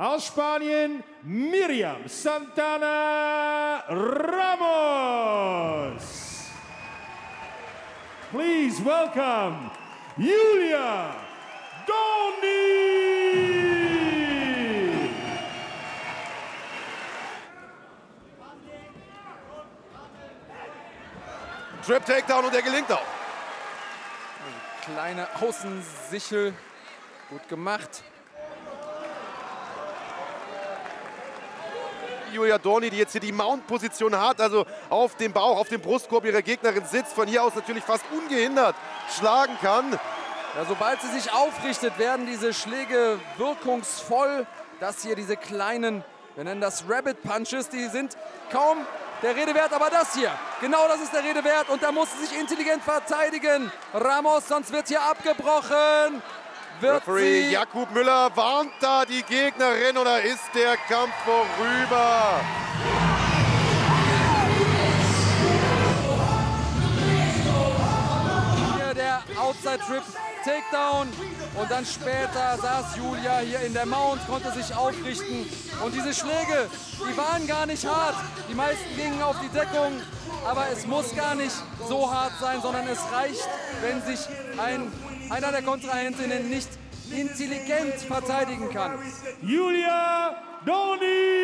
Aus Spanien, Miriam Santana Ramos. Please welcome Julia Doni. Trip Takedown und der gelingt auch. Kleine Außensichel, gut gemacht. Julia Dorni, die jetzt hier die Mount-Position hat, also auf dem Bauch, auf dem Brustkorb ihrer Gegnerin sitzt, von hier aus natürlich fast ungehindert schlagen kann. Ja, sobald sie sich aufrichtet, werden diese Schläge wirkungsvoll. Das hier, diese kleinen, wir nennen das Rabbit Punches, die sind kaum der Rede wert, aber das hier, genau das ist der Rede wert und da muss sie sich intelligent verteidigen. Ramos, sonst wird hier abgebrochen. Wird Referee sie Jakub Müller warnt da die Gegnerin oder ist der Kampf vorüber? Outside Trip Takedown und dann später saß Julia hier in der Mount, konnte sich aufrichten und diese Schläge, die waren gar nicht hart. Die meisten gingen auf die Deckung, aber es muss gar nicht so hart sein, sondern es reicht, wenn sich ein, einer der Kontrahentinnen nicht intelligent verteidigen kann. Julia Doni.